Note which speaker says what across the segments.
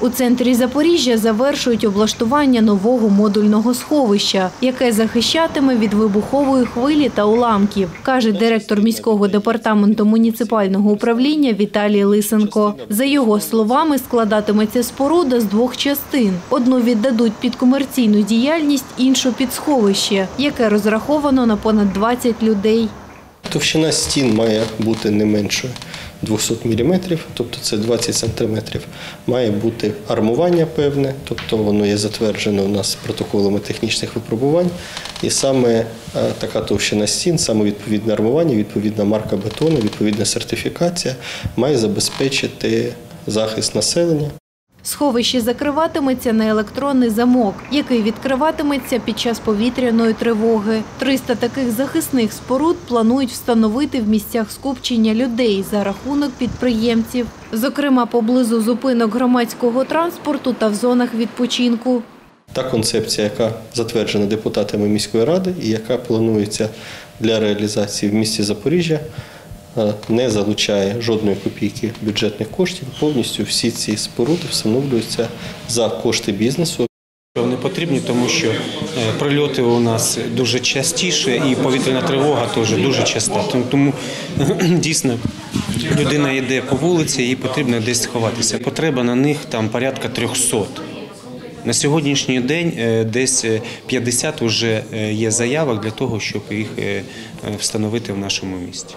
Speaker 1: У центрі Запоріжжя завершують облаштування нового модульного сховища, яке захищатиме від вибухової хвилі та уламків, каже директор міського департаменту муніципального управління Віталій Лисенко. За його словами, складатиметься споруда з двох частин. Одну віддадуть під комерційну діяльність, іншу під сховище, яке розраховано на понад 20 людей.
Speaker 2: Товщина стін має бути не меншою 200 мм, тобто це 20 см. Має бути армування певне, тобто воно є затверджено у нас протоколами технічних випробувань. І саме е, така товщина стін, саме відповідне армування, відповідна марка бетону, відповідна сертифікація має забезпечити захист населення.
Speaker 1: Сховище закриватиметься на електронний замок, який відкриватиметься під час повітряної тривоги. 300 таких захисних споруд планують встановити в місцях скупчення людей за рахунок підприємців, зокрема поблизу зупинок громадського транспорту та в зонах відпочинку.
Speaker 2: Та концепція, яка затверджена депутатами міської ради і яка планується для реалізації в місті Запоріжжя, не залучає жодної копійки бюджетних коштів. Повністю всі ці споруди встановлюються за кошти бізнесу.
Speaker 3: Вони потрібні, тому що е, прильоти у нас дуже частіше і повітряна тривога теж дуже часта. Тому- дійсно людина йде по вулиці, їй потрібно десь сховатися. Потреба на них там порядка 300. На сьогоднішній день е, десь е, 50 вже е, є заявок для того, щоб їх е, е, встановити в нашому місті.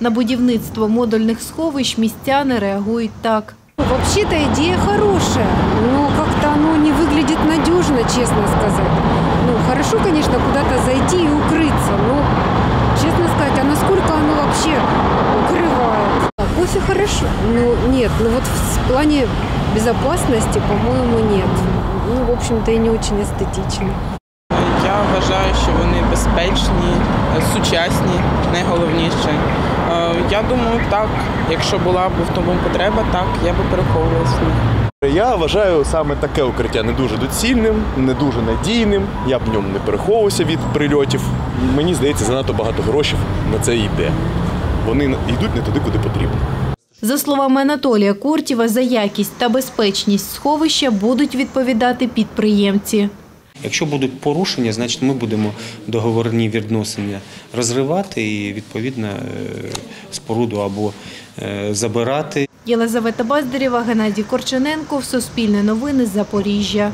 Speaker 1: На будівництво модульних сховищ містяни реагують так.
Speaker 4: Вообще-то идея хорошая, но как-то оно не выглядит надежно, честно сказать. Ну, хорошо, конечно, куда-то зайти и укрыться, но, честно сказать, а насколько оно вообще укрывает? А, Кофе хорошо, но нет, ну вот в плане безопасности, по-моему, нет. Ну, в общем-то, и не очень эстетично.
Speaker 5: Я вважаю, що вони безпечні, е, сучасні, найголовніше. Е, Я думаю, так, якщо була б в тому потреба, так, я би них.
Speaker 6: Я вважаю саме таке укриття не дуже доцільним, не дуже надійним. Я б в ньому не переховувався від прильотів. Мені здається, занадто багато грошей на це йде. Вони йдуть не туди, куди потрібно.
Speaker 1: За словами Анатолія Куртєва, за якість та безпечність сховища будуть відповідати підприємці.
Speaker 3: Якщо будуть порушення, значить ми будемо договорні відносини розривати і відповідно е, споруду або е, забирати,
Speaker 1: Єлизавета Баздарєва, Геннадій Корчененко, Суспільне новини, Запоріжжя.